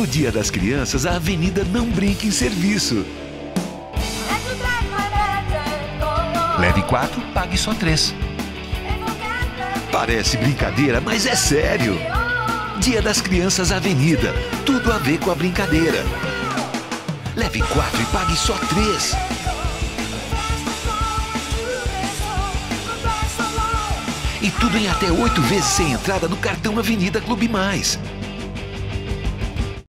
No Dia das Crianças, a Avenida não brinque em serviço. Leve quatro, pague só três. Parece brincadeira, mas é sério. Dia das Crianças Avenida. Tudo a ver com a brincadeira. Leve quatro e pague só três. E tudo em até oito vezes sem entrada no cartão Avenida Clube Mais.